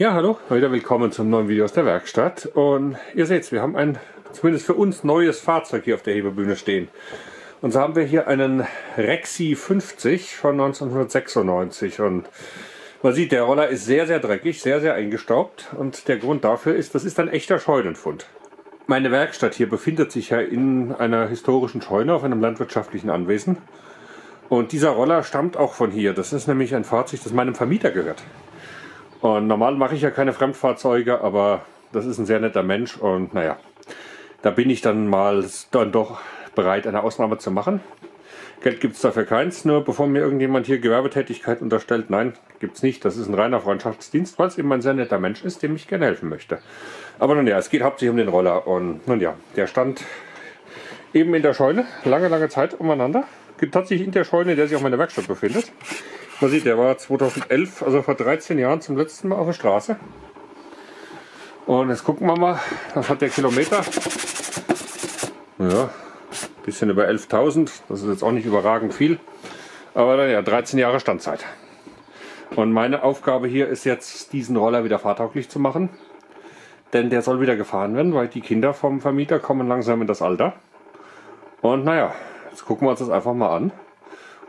Ja, hallo, wieder willkommen zum neuen Video aus der Werkstatt. Und ihr seht, wir haben ein, zumindest für uns, neues Fahrzeug hier auf der Hebebühne stehen. Und so haben wir hier einen Rexy 50 von 1996. Und man sieht, der Roller ist sehr, sehr dreckig, sehr, sehr eingestaubt. Und der Grund dafür ist, das ist ein echter Scheunenfund. Meine Werkstatt hier befindet sich ja in einer historischen Scheune auf einem landwirtschaftlichen Anwesen. Und dieser Roller stammt auch von hier. Das ist nämlich ein Fahrzeug, das meinem Vermieter gehört. Und normal mache ich ja keine Fremdfahrzeuge, aber das ist ein sehr netter Mensch und naja, da bin ich dann mal dann doch bereit, eine Ausnahme zu machen. Geld gibt es dafür keins, nur bevor mir irgendjemand hier Gewerbetätigkeit unterstellt, nein, gibt es nicht. Das ist ein reiner Freundschaftsdienst, weil es eben ein sehr netter Mensch ist, dem ich gerne helfen möchte. Aber nun ja, es geht hauptsächlich um den Roller und nun ja, der stand eben in der Scheune, lange, lange Zeit umeinander. Gibt tatsächlich in der Scheune, der sich auf meiner Werkstatt befindet. Man sieht, der war 2011, also vor 13 Jahren zum letzten Mal auf der Straße. Und jetzt gucken wir mal, was hat der Kilometer? Ja, bisschen über 11.000. Das ist jetzt auch nicht überragend viel. Aber naja, 13 Jahre Standzeit. Und meine Aufgabe hier ist jetzt, diesen Roller wieder fahrtauglich zu machen. Denn der soll wieder gefahren werden, weil die Kinder vom Vermieter kommen langsam in das Alter. Und naja, jetzt gucken wir uns das einfach mal an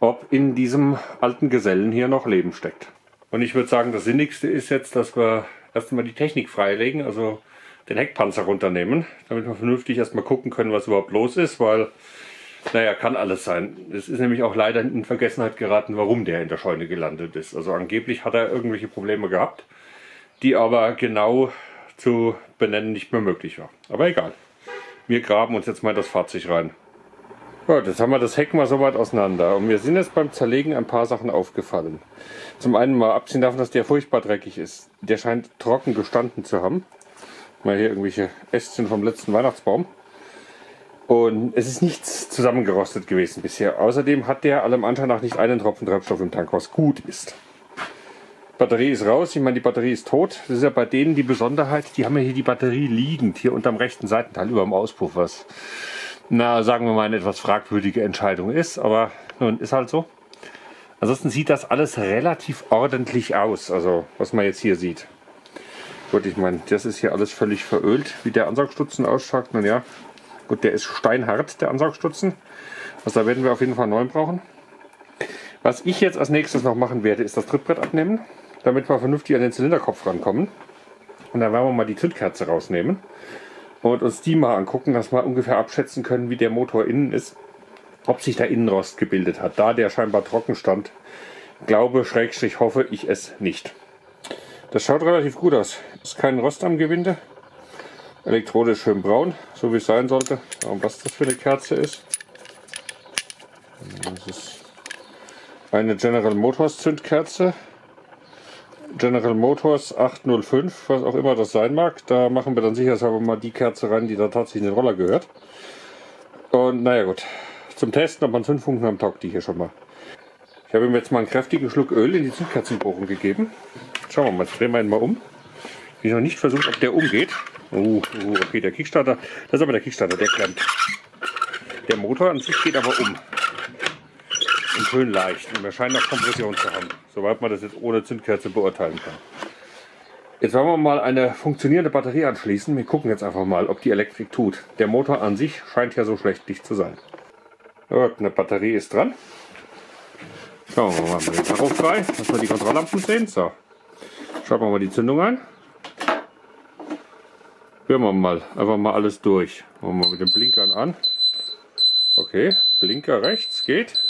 ob in diesem alten Gesellen hier noch Leben steckt. Und ich würde sagen, das Sinnigste ist jetzt, dass wir erstmal die Technik freilegen, also den Heckpanzer runternehmen, damit wir vernünftig erstmal gucken können, was überhaupt los ist, weil, naja, kann alles sein. Es ist nämlich auch leider in Vergessenheit geraten, warum der in der Scheune gelandet ist. Also angeblich hat er irgendwelche Probleme gehabt, die aber genau zu benennen nicht mehr möglich war. Aber egal. Wir graben uns jetzt mal das Fahrzeug rein. Gut, jetzt haben wir das Heck mal so weit auseinander. Und mir sind jetzt beim Zerlegen ein paar Sachen aufgefallen. Zum einen mal abziehen davon, dass der furchtbar dreckig ist. Der scheint trocken gestanden zu haben. Mal hier irgendwelche Ästchen vom letzten Weihnachtsbaum. Und es ist nichts zusammengerostet gewesen bisher. Außerdem hat der allem Anschein nach nicht einen Tropfen Treibstoff im Tank, was gut ist. Batterie ist raus, ich meine, die Batterie ist tot. Das ist ja bei denen die Besonderheit, die haben ja hier die Batterie liegend, hier unterm rechten Seitenteil über dem Auspuff, was na, sagen wir mal, eine etwas fragwürdige Entscheidung ist. Aber nun, ist halt so. Ansonsten sieht das alles relativ ordentlich aus, also was man jetzt hier sieht. Gut, ich meine, das ist hier alles völlig verölt, wie der Ansaugstutzen ausschaut. Nun ja, gut, der ist steinhart, der Ansaugstutzen. Also da werden wir auf jeden Fall neu brauchen. Was ich jetzt als nächstes noch machen werde, ist das Trittbrett abnehmen, damit wir vernünftig an den Zylinderkopf rankommen. Und dann werden wir mal die Zündkerze rausnehmen und uns die mal angucken, dass wir ungefähr abschätzen können, wie der Motor innen ist, ob sich da Innenrost gebildet hat. Da der scheinbar trocken stand, glaube, schrägstrich hoffe ich es nicht. Das schaut relativ gut aus. Ist kein Rost am Gewinde. Elektrode schön braun, so wie es sein sollte. Und was das für eine Kerze ist. Das ist eine General Motors Zündkerze. General Motors 805, was auch immer das sein mag. Da machen wir dann sicherheitshalber mal die Kerze rein, die da tatsächlich in den Roller gehört. Und naja gut, zum Testen, ob man Zündfunken haben, taugt die hier schon mal. Ich habe ihm jetzt mal einen kräftigen Schluck Öl in die Zündkerzenbohrung gegeben. Schauen wir mal, jetzt drehen wir ihn mal um. Ich habe noch nicht versucht, ob der umgeht. Oh, oh, okay, der Kickstarter, das ist aber der Kickstarter, der klemmt. Der Motor an sich geht aber um und schön leicht. Und er scheint noch Kompression zu haben, soweit man das jetzt ohne Zündkerze beurteilen kann. Jetzt wollen wir mal eine funktionierende Batterie anschließen. Wir gucken jetzt einfach mal, ob die Elektrik tut. Der Motor an sich scheint ja so schlecht nicht zu sein. Gut, eine Batterie ist dran. Schauen wir mal den Tacho frei, dass wir die Kontrolllampen sehen. So, schauen wir mal die Zündung ein. Hören wir mal, einfach mal alles durch. Machen wir mal mit den Blinkern an. Okay, Blinker rechts geht.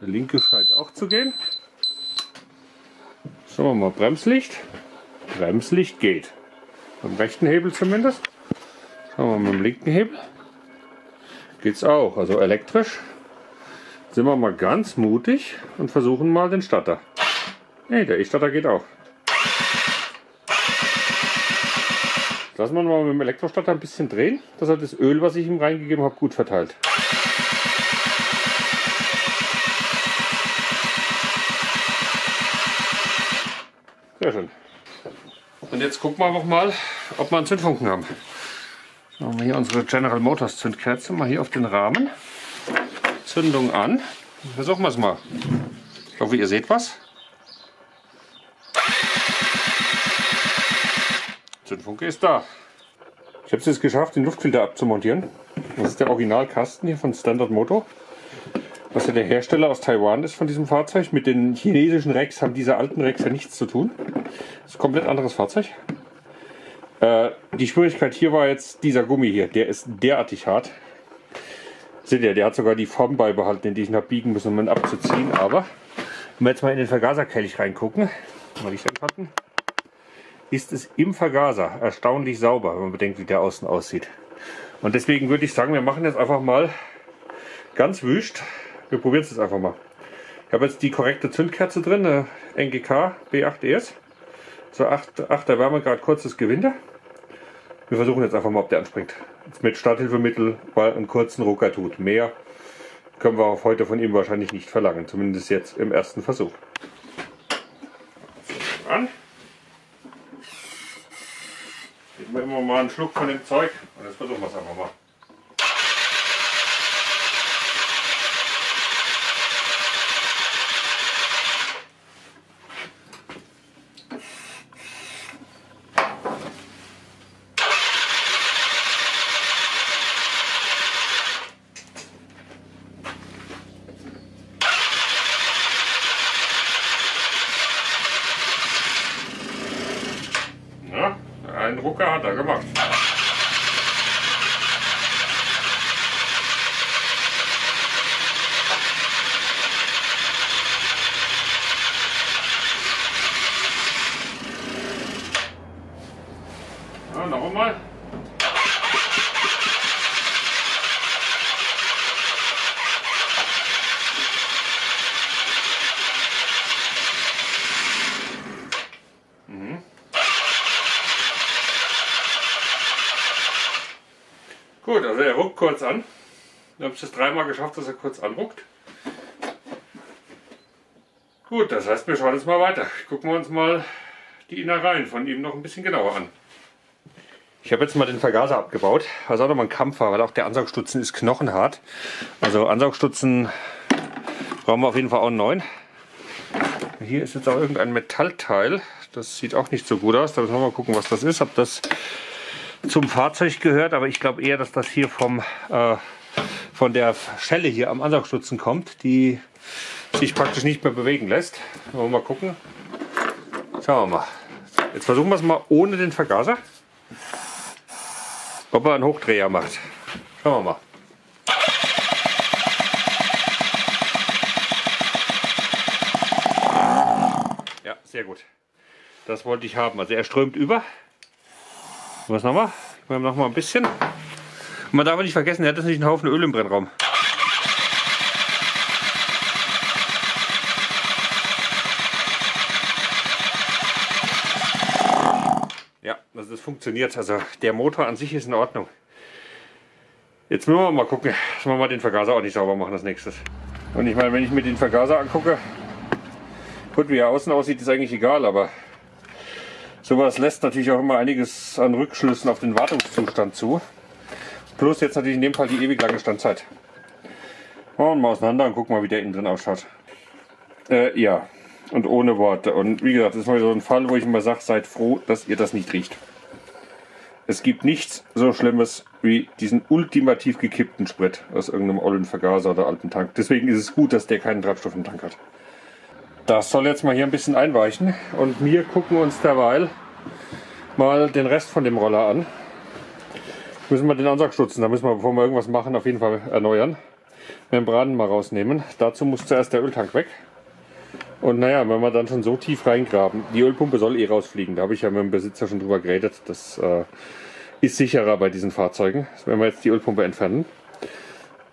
Der linke scheint auch zu gehen. Schauen wir mal, Bremslicht. Bremslicht geht. Beim rechten Hebel zumindest. Schauen wir mal mit dem linken Hebel. Geht's auch, also elektrisch. Sind wir mal ganz mutig und versuchen mal den Starter. Ne, der E-Starter geht auch. Lassen wir mal mit dem Elektrostarter ein bisschen drehen, dass er das Öl, was ich ihm reingegeben habe, gut verteilt. Sehr schön. Und jetzt gucken wir mal, ob wir einen Zündfunken haben. Machen wir hier unsere General Motors Zündkerze mal hier auf den Rahmen. Zündung an. Versuchen wir es mal. Ich hoffe, ihr seht was. Zündfunke ist da. Ich habe es jetzt geschafft, den Luftfilter abzumontieren. Das ist der Originalkasten hier von Standard Motor. Was ja der Hersteller aus Taiwan ist von diesem Fahrzeug. Mit den chinesischen Rex haben diese alten Rex ja nichts zu tun. Das ist ein komplett anderes Fahrzeug. Äh, die Schwierigkeit hier war jetzt dieser Gummi hier. Der ist derartig hart. Seht ihr, der hat sogar die Form beibehalten, die ich noch biegen muss, um ihn abzuziehen. Aber wenn wir jetzt mal in den Vergaserkelch reingucken, mal anpacken, ist es im Vergaser erstaunlich sauber, wenn man bedenkt, wie der außen aussieht. Und deswegen würde ich sagen, wir machen jetzt einfach mal ganz wüst. Wir probieren es jetzt einfach mal. Ich habe jetzt die korrekte Zündkerze drin, eine NGK B8ES. So 8, 8 der Wärmegrad kurzes Gewinde. Wir versuchen jetzt einfach mal, ob der anspringt. Jetzt mit Starthilfemittel, weil einen kurzen Rucker tut. Mehr können wir auch heute von ihm wahrscheinlich nicht verlangen. Zumindest jetzt im ersten Versuch. An. Geben wir immer mal einen Schluck von dem Zeug und jetzt versuchen wir es einfach mal. Ja, einen Rucker hat er gemacht. Ja, noch einmal. Gut, also kurz an. Ich habe es jetzt dreimal geschafft, dass er kurz anruckt. Gut, das heißt, wir schauen jetzt mal weiter. Gucken wir uns mal die Innereien von ihm noch ein bisschen genauer an. Ich habe jetzt mal den Vergaser abgebaut, was auch nochmal ein Kampf war, weil auch der Ansaugstutzen ist knochenhart. Also Ansaugstutzen brauchen wir auf jeden Fall auch einen neuen. Hier ist jetzt auch irgendein Metallteil. Das sieht auch nicht so gut aus. Da müssen wir mal gucken, was das ist. Ob das zum Fahrzeug gehört, aber ich glaube eher, dass das hier vom, äh, von der Schelle hier am Ansaugstutzen kommt, die sich praktisch nicht mehr bewegen lässt. Wollen wir mal gucken. Schauen wir mal. Jetzt versuchen wir es mal ohne den Vergaser. Ob er einen Hochdreher macht. Schauen wir mal. Ja, sehr gut. Das wollte ich haben. Also er strömt über. Was nochmal? Wir haben noch mal ein bisschen. Und man darf nicht vergessen, er hat jetzt nicht einen Haufen Öl im Brennraum. Ja, also das funktioniert. Also der Motor an sich ist in Ordnung. Jetzt müssen wir mal gucken, dass wir mal den Vergaser auch nicht sauber machen als nächstes. Und ich meine, wenn ich mir den Vergaser angucke, gut, wie er außen aussieht, ist eigentlich egal, aber sowas lässt natürlich auch immer einiges an Rückschlüssen auf den Wartungszustand zu. Plus jetzt natürlich in dem Fall die ewig lange Standzeit. Und mal auseinander und gucken mal, wie der innen drin ausschaut. Äh, ja, und ohne Worte. Und wie gesagt, das ist mal so ein Fall, wo ich immer sage, seid froh, dass ihr das nicht riecht. Es gibt nichts so Schlimmes wie diesen ultimativ gekippten Sprit aus irgendeinem ollen Vergaser oder alten Tank. Deswegen ist es gut, dass der keinen Treibstoff im Tank hat. Das soll jetzt mal hier ein bisschen einweichen und wir gucken uns derweil mal den Rest von dem Roller an. Müssen wir den Ansaugstutzen, da müssen wir, bevor wir irgendwas machen, auf jeden Fall erneuern. Membranen mal rausnehmen. Dazu muss zuerst der Öltank weg. Und naja, wenn wir dann schon so tief reingraben, die Ölpumpe soll eh rausfliegen. Da habe ich ja mit dem Besitzer schon drüber geredet. Das äh, ist sicherer bei diesen Fahrzeugen, wenn wir jetzt die Ölpumpe entfernen.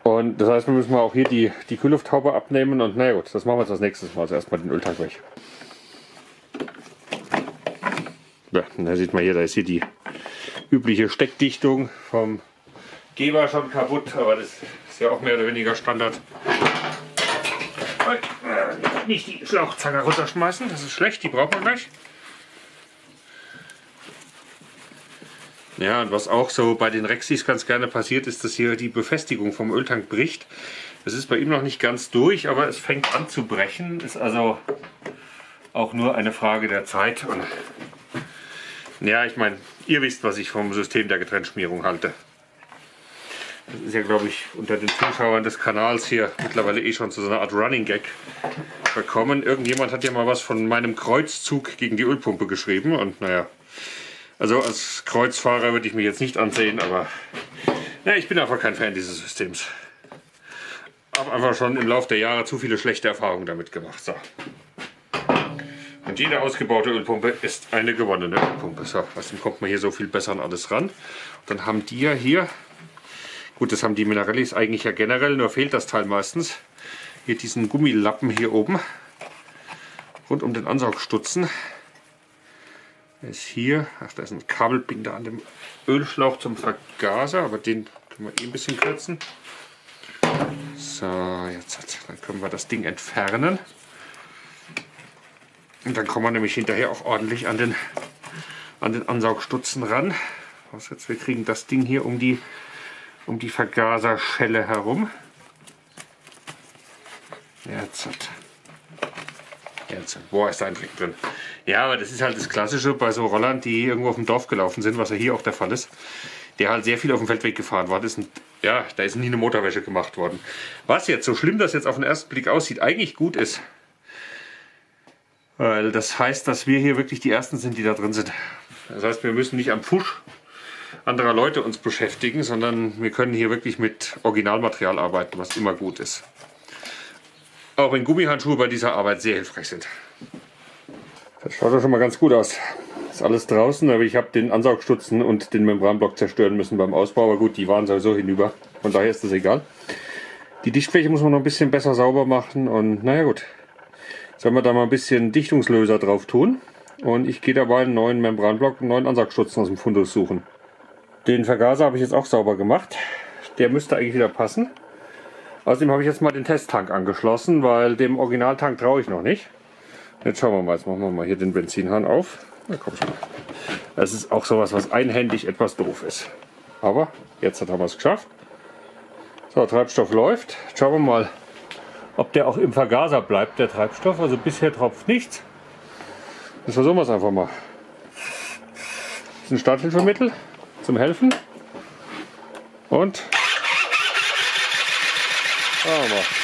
Und das heißt, wir müssen auch hier die, die Kühllufthaube abnehmen. Und naja gut, das machen wir jetzt als nächstes Mal. Also erstmal den Öltank weg. Ja, da sieht man hier, da ist hier die übliche Steckdichtung vom Geber schon kaputt, aber das ist ja auch mehr oder weniger Standard. Nicht die Schlauchzange runterschmeißen, das ist schlecht, die braucht man gleich. Ja, und was auch so bei den Rexis ganz gerne passiert, ist, dass hier die Befestigung vom Öltank bricht. Das ist bei ihm noch nicht ganz durch, aber es fängt an zu brechen. Ist also auch nur eine Frage der Zeit. Und ja, ich meine, ihr wisst, was ich vom System der Getrenntschmierung halte. Das ist ja, glaube ich, unter den Zuschauern des Kanals hier mittlerweile eh schon zu so einer Art Running Gag bekommen. Irgendjemand hat ja mal was von meinem Kreuzzug gegen die Ölpumpe geschrieben und naja, also als Kreuzfahrer würde ich mich jetzt nicht ansehen, aber ja, ich bin einfach kein Fan dieses Systems. Habe einfach schon im Laufe der Jahre zu viele schlechte Erfahrungen damit gemacht. So. Und jede ausgebaute Ölpumpe ist eine gewonnene Ölpumpe. So, außerdem kommt man hier so viel besser an alles ran. Und dann haben die ja hier, gut, das haben die Minarellis eigentlich ja generell, nur fehlt das Teil meistens. Hier diesen Gummilappen hier oben, rund um den Ansaugstutzen. Ist hier, ach, da ist ein Kabelbinder an dem Ölschlauch zum Vergaser, aber den können wir eh ein bisschen kürzen. So, jetzt dann können wir das Ding entfernen. Und dann kommen wir nämlich hinterher auch ordentlich an den, an den Ansaugstutzen ran. Was jetzt, wir kriegen das Ding hier um die, um die Vergaserschelle herum. Jetzt. Jetzt, boah, ist da ein Dreck drin. Ja, aber das ist halt das Klassische bei so Rollern, die irgendwo auf dem Dorf gelaufen sind, was ja hier auch der Fall ist. Der halt sehr viel auf dem Feldweg gefahren ist. Und ja, da ist nie eine Motorwäsche gemacht worden. Was jetzt, so schlimm das jetzt auf den ersten Blick aussieht, eigentlich gut ist, weil das heißt, dass wir hier wirklich die Ersten sind, die da drin sind. Das heißt, wir müssen nicht am Pfusch anderer Leute uns beschäftigen, sondern wir können hier wirklich mit Originalmaterial arbeiten, was immer gut ist. Auch wenn Gummihandschuhe bei dieser Arbeit sehr hilfreich sind. Das schaut doch schon mal ganz gut aus. Ist alles draußen, aber ich habe den Ansaugstutzen und den Membranblock zerstören müssen beim Ausbau. Aber gut, die waren sowieso hinüber. Von daher ist das egal. Die Dichtfläche muss man noch ein bisschen besser sauber machen und naja gut, Sollen wir da mal ein bisschen Dichtungslöser drauf tun. Und ich gehe dabei einen neuen Membranblock, einen neuen Ansaugstutzen aus dem Fundus suchen. Den Vergaser habe ich jetzt auch sauber gemacht. Der müsste eigentlich wieder passen. Außerdem habe ich jetzt mal den Testtank angeschlossen, weil dem Originaltank traue ich noch nicht. Jetzt schauen wir mal, jetzt machen wir mal hier den Benzinhahn auf. Na komm schon. Das ist auch sowas, was einhändig etwas doof ist. Aber jetzt haben wir es geschafft. So, Treibstoff läuft. Schauen wir mal, ob der auch im Vergaser bleibt, der Treibstoff. Also bisher tropft nichts. Jetzt versuchen wir es einfach mal. Das ist ein Starthilfemittel zum Helfen. Und schauen wir mal.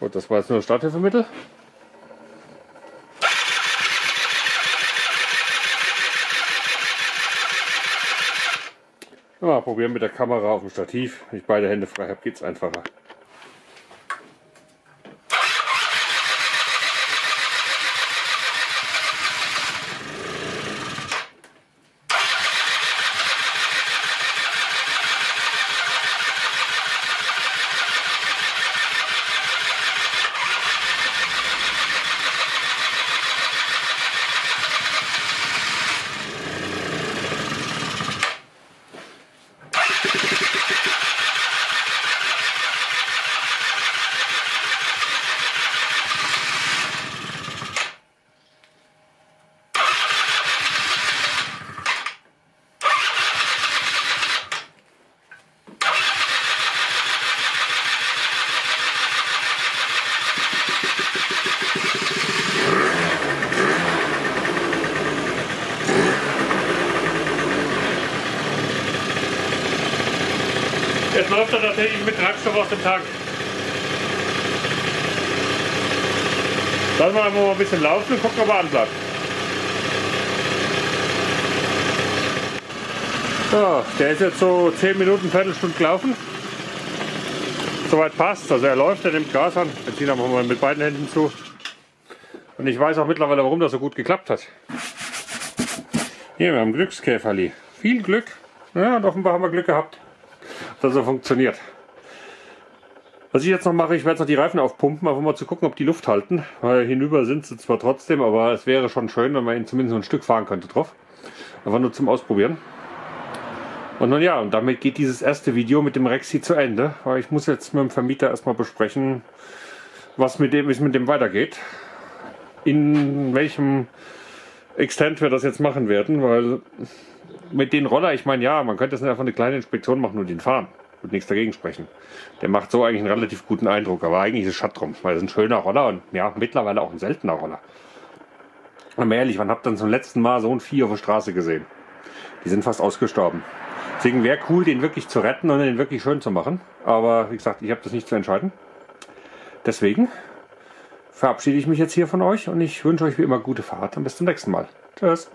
Gut, das war jetzt nur Starthilfemittel. Mal probieren mit der Kamera auf dem Stativ. Wenn ich beide Hände frei habe, geht es einfacher. Jetzt läuft er tatsächlich mit Treibstoff aus dem Tank. Lassen wir mal ein bisschen laufen und gucken, ob er anbleibt. So, der ist jetzt so 10 Minuten, Viertelstunde gelaufen. Soweit passt. Also er läuft, er nimmt Gas an. Benzin haben wir mal mit beiden Händen zu. Und ich weiß auch mittlerweile, warum das so gut geklappt hat. Hier, wir haben Glückskäferli. Viel Glück. Ja, und offenbar haben wir Glück gehabt dass er funktioniert. Was ich jetzt noch mache, ich werde noch die Reifen aufpumpen, einfach mal zu gucken, ob die Luft halten. Weil hinüber sind sie zwar trotzdem, aber es wäre schon schön, wenn man ihn zumindest ein Stück fahren könnte drauf. Einfach nur zum Ausprobieren. Und nun ja, und damit geht dieses erste Video mit dem Rexy zu Ende. Weil ich muss jetzt mit dem Vermieter erstmal besprechen, was mit dem, wie es mit dem weitergeht. In welchem Extent wir das jetzt machen werden, weil mit den Roller, ich meine, ja, man könnte jetzt einfach eine kleine Inspektion machen und den fahren. Würde nichts dagegen sprechen. Der macht so eigentlich einen relativ guten Eindruck, aber eigentlich ist es Schatt drum, weil es ein schöner Roller und ja, mittlerweile auch ein seltener Roller. Und ehrlich, wann habt ihr dann zum letzten Mal so ein Vieh auf der Straße gesehen? Die sind fast ausgestorben. Deswegen wäre cool, den wirklich zu retten und den wirklich schön zu machen. Aber wie gesagt, ich habe das nicht zu entscheiden. Deswegen verabschiede ich mich jetzt hier von euch und ich wünsche euch wie immer gute Fahrt und bis zum nächsten Mal. Tschüss.